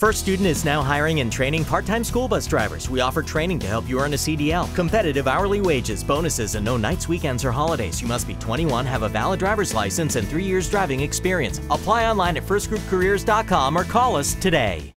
First Student is now hiring and training part time school bus drivers. We offer training to help you earn a CDL, competitive hourly wages, bonuses, and no nights, weekends, or holidays. You must be 21, have a valid driver's license, and three years driving experience. Apply online at firstgroupcareers.com or call us today.